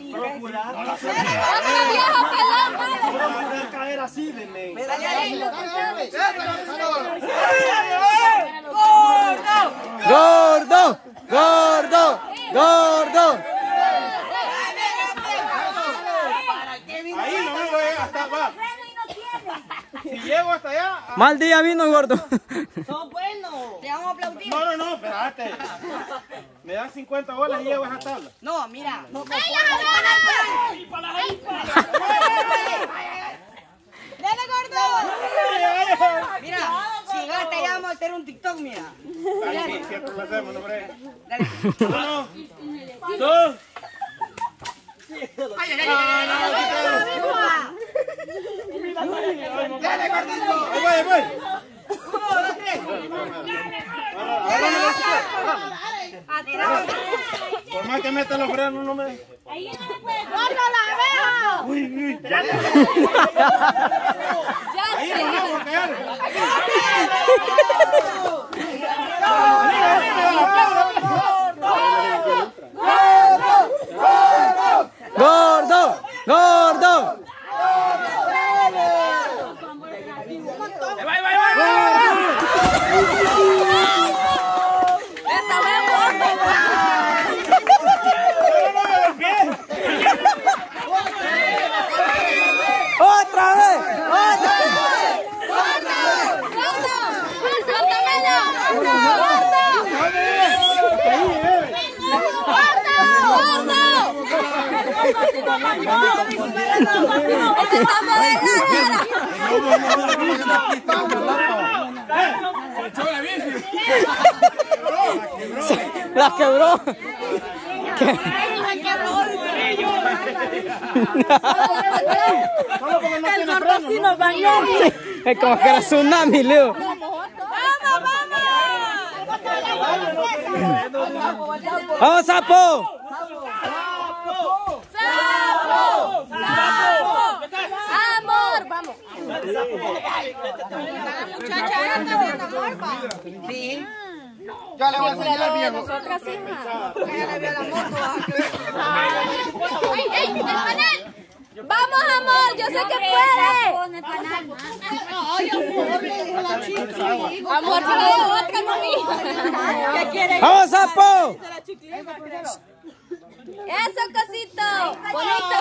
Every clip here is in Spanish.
No la caer así de men. ¡Gordo! ¡Gordo! ¡Gordo! Ahí no me voy hasta va. Si llego hasta allá. Mal día vino, gordo. Son buenos. Te vamos a aplaudir. No, no, no, espérate. Me dan 50 bolas y llego a esa tabla. No, mira. No, ¡Dale, gordo! Mira, si gasta ya vamos a hacer un TikTok, mira. Siempre lo hacemos, no hombre. Uno, dos. ¡Dale, gordito! Ahí voy, ahí voy. Uno, dos, tres. Por más que meta los frenos, no me. ¡Gordo, la veo! Uy, uy. Ahí no me voy a caer. ¡Gordo! ¡Gordo! ¡Otra vez! ¡Otra vez! ¡La quebró! El gordo sí nos bañó. Es como que era tsunami, Leo. ¡Vamos, sapo! ¡Vamos! muchacha anda. Sí. Ya le voy a enseñar, viejo. Nosotras, hija. Ella le vio el amor, Vamos, amor, yo sé que puede. Amor, pero otra no ¿Qué quiere? ¡Vamos, sapo! Eso, cosito. Bonito.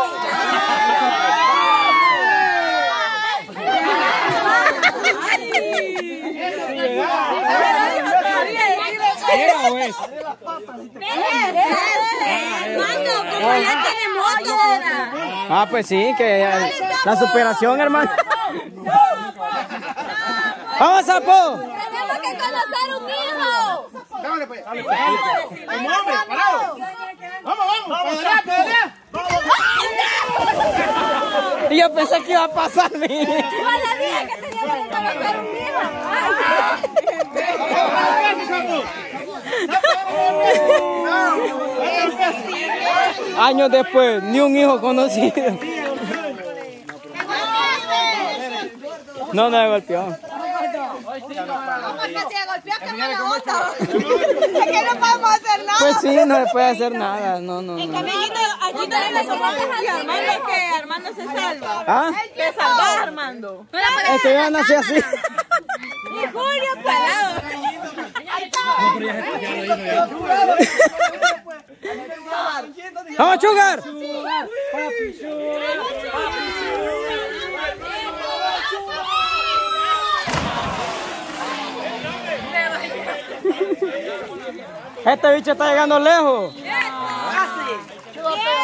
Como ya tiene moto ahora. Ah, pues sí, que la superación, hermano. ¡Vamos, sapo! Tenemos que conocer un hijo. Pues. Dale, pues. Como hombre, parado. Vamos, vamos. Pedalea. Y yo pensé que iba a pasar, mire. Yo le dije que teníamos que conocer un hijo. Años después, ni un hijo conocido. No, no me golpeó. Vamos que se golpeó que me la otra. Es que no podemos hacer nada. Pues sí, no se puede hacer nada. No, no, no. Camellito, allí tenemos soportes Armando que Armando se salva. ¿Ah? Te salvas, Armando. Es que yo nací así. Y Julio ¡Vamos, Chugar! Este bicho está llegando lejos. Bien,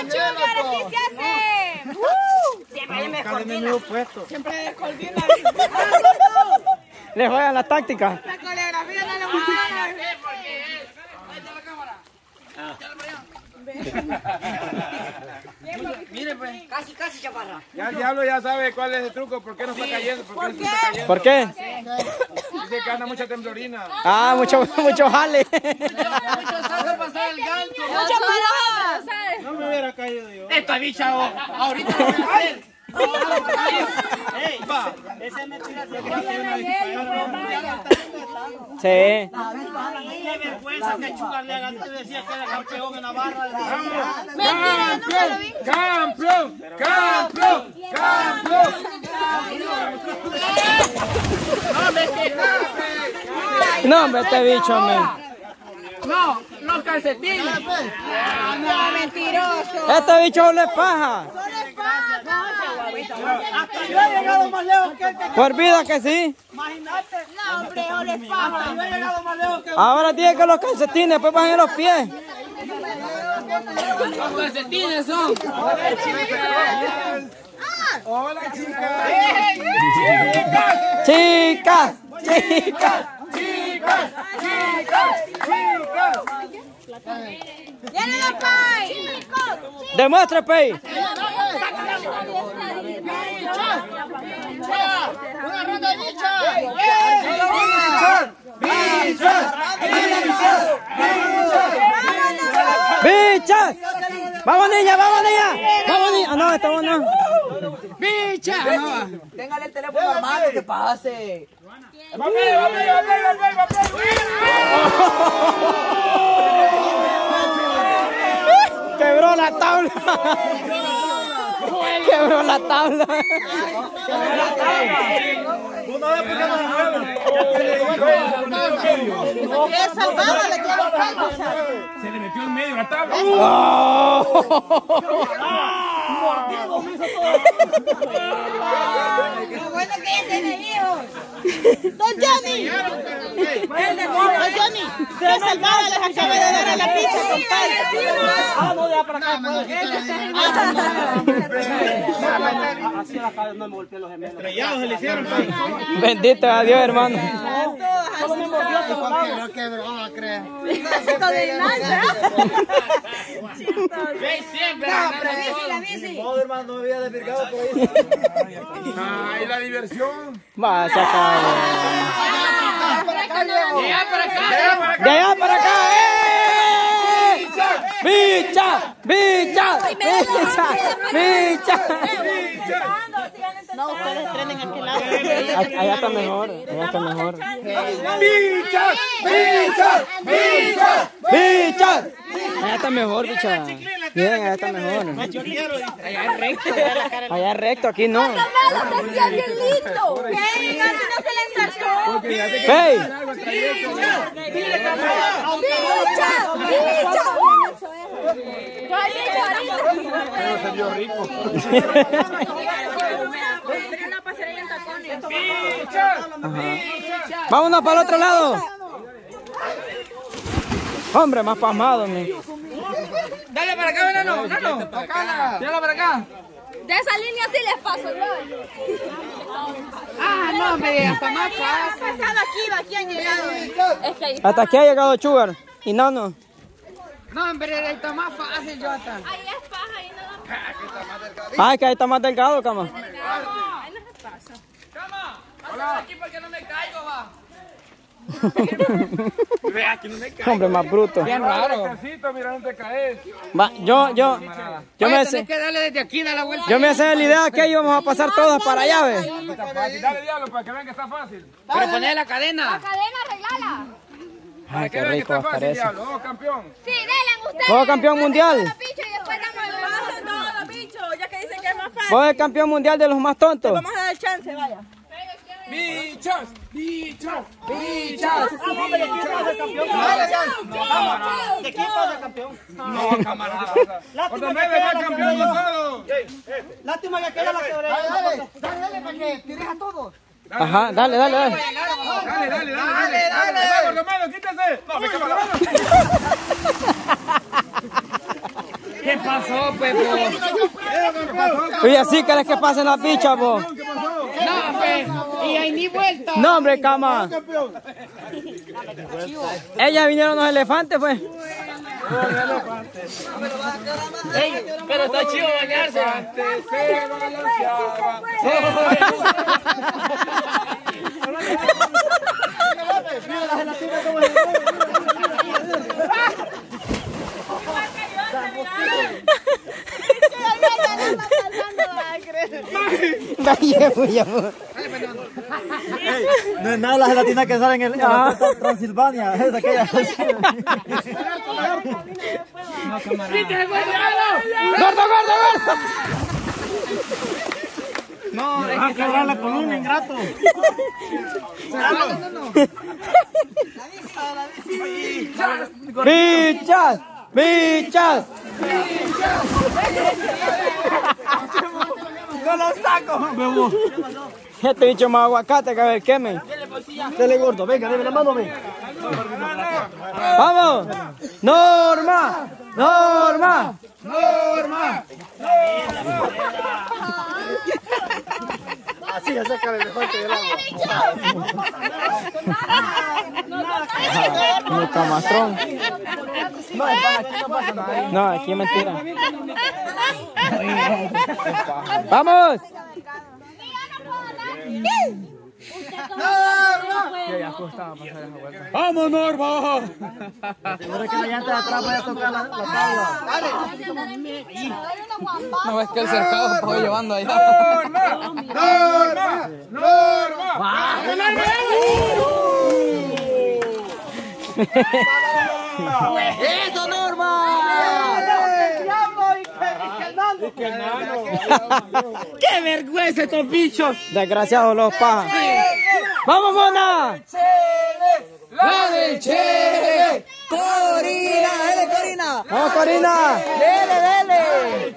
Chugar, así se hace. Siempre mejor menudo puesto. Le juegan la táctica. La coreografía no. Mire, pues. Casi, casi, chaparra. Ya el diablo ya sabe cuál es el truco. ¿Por qué no está cayendo? ¿Por qué no se está cayendo? ¿Por qué? Dice que anda mucha temblorina. Ah, mucho, mucho jale. Mucho palabras. No me hubiera caído yo. Esta bicha, oh, ahorita lo voy a hacer. Ey, va. Ese me tira hacia. Sí. Qué vergüenza que Chugar le haga. Tú decías que era campeón en Navarra. Mentira, nunca lo vi. ¡Campeón! ¡Campeón! ¡Campeón! No, hombre, este bicho. No, los calcetines. No, mentiroso. Este bicho le paja. Hasta yo he llegado más lejos que este. Por vida que sí. Imagínate. No, hombre, o les paja. Yo he llegado más lejos que Ahora tiene que los calcetines, después bajan en los pies. Los calcetines son. ¡Hola, chicas! Chicas, chicas. ¡Chicas! ¡Chicas! ¡Chicas! Demuestre, Pei. Una ronda de. ¡Vamos, niña! ¡Vamos, niña! ¡Vamos, niña! Ah, no, esta no. Téngale el teléfono hermano que pase. ¡Papel, papel, papel, papel, papel! Quebró la tabla. Quebró la tabla. Una vez porque no se mueve. ¡Qué salvada le quiero pay! Se le metió en medio la tabla. Lo bueno que ella tiene hijos. Don Johnny. Don Johnny. ¡Qué salvada les acaba de dar a la pizza con pay! Ah, no, ya para acá. Así a la cara no me golpeé los gemelos. Estrellados se le hicieron. pues. Bendito a Dios, hermano. Solo me mordió este volado. Esto de nada. Ve siempre. La No, hermano, no me había desvirgado por ahí. ¡Ay, la diversión! Va a sacar. Llega para acá. Allá para acá. ¡eh! ¡Bicha! ¡Bicha! ¡Bicha! ¡Bicha! No, ustedes trenen aquí lado. Allá está mejor. Allá está mejor. ¡Bichas! ¡Bichas! ¡Bichas! ¡Bicha! Allá está mejor, bicha. Bien, allá está mejor. Allá recto. Allá recto, aquí no. ¡Qué bien lindo! ¡Ey. ¡Bichas! Vámonos para el otro lado. Hombre, más pasmado, mi. Dale para acá, veneno. Nano. Tíralo para acá. De esa línea sí les paso yo. Ah, no, hombre, hasta más fácil. pasado aquí, aquí han llegado. Es que ahí Hasta aquí ha llegado Sugar. Y no, no. No, hombre, está más fácil, Jota. ahí es paja, ahí no Ay, que ahí está más delgado, cama. Ahí no se pasa. Aquí porque no me caigo, va. Hombre, más bruto. Bien raro. Mira dónde caes. Va, yo, yo, yo me sé, que darle desde aquí, da la vuelta. yo me sé la idea que íbamos a pasar todas para allá, fácil. Dale, diablo, para que vean que está fácil. Pero poné la cadena. Cadena, arreglala. Para Ay, que qué vean que rico está fácil, parece. diablo. Oh, campeón. Sí, denle ustedes. Vos campeón mundial. Vos el campeón mundial de los más tontos. Vamos a dar chance, vaya. Bichas, bichas, bichas. ¿De quién pasa campeón? No, camarada. Lástima Cuando que me ve queda el la campeón quebré de yo. todos. Lástima que queda la quebré. Dale, dale, para que tires a todos. Ajá, dale, dale, dale. Dale, dale, dale. Dale, dale. Gordomano, quítese. No, me cámara. ¿Qué pasó, pues, po? Y así querés que pasen las bichas, vos. No, pues, y ahí ni vuelta. No, hombre, cama. Ellas vinieron los elefantes, pues. Ey, pero está chido bañarse. Se. Mira la gelatina como llevo. No es nada la gelatina que sale en el en de Transilvania. Es aquella. ¡Gordo, gordo, gordo! No, es que la columna, ingrato. ¡Bichas! ¡Bichas! ¡No lo saco! Este bicho más aguacate que a ver queme. Dele gordo, venga, deme la mano, ven. ¡Vamos! ¡Norma! ¡Norma! Así ya saca el elefante del agua. Mi camastrón. No, aquí es mentira. ¡Vamos! ¡Vamos, Norma! Que la llanta de atrás vaya a tocar la, la tabla. No, es que el cercado se fue llevando allá. ¡Norma! ¡Norma! ¡Eso, Norma! ¡Qué vergüenza estos bichos! Desgraciados los pajas. ¡Vamos, mona! ¡La del Che! ¡Corina! ¡Dele, Corina! ¡Vamos, Corina! ¡Dele, dele!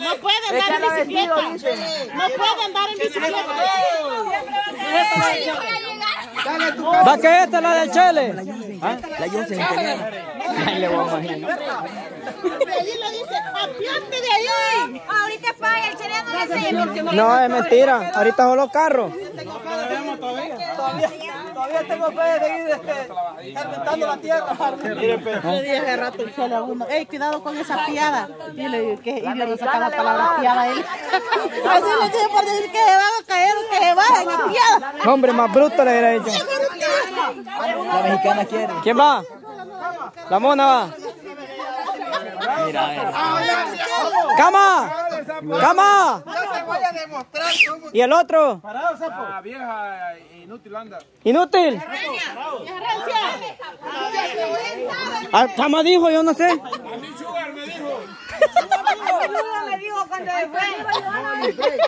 No puede andar en bicicleta. No puede andar en bicicleta. ¿Va que esta es la del Chele? ¿Ah? La Ahí le voy a imaginar. De allí lo dice, apiante de allí. Ahorita paga el chileno le enseña. No, es mentira. Ahorita son los carros. Todavía tengo fe de seguir este, la tierra. Le dije hace rato el chile a uno, ey, cuidado con esa piada. Y le dije, que idiota no saca la palabra piada a él. Así le dije por decir que se van a caer o que se bajen en piada. Hombre, más bruto le hubiera dicho. La mexicana quiere. ¿Quién va? La mona va. ¡Cama! ¡Cama! ¿Y el otro? La vieja inútil anda. ¿Inútil? Ah, Cama dijo, yo no sé. A mí Sugar me dijo. me dijo cuando se fue.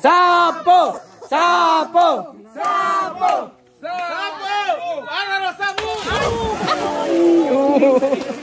¡Sapo! ¡Sapo! ¡Sapo! ¡Ándalo, Sabu! Hasta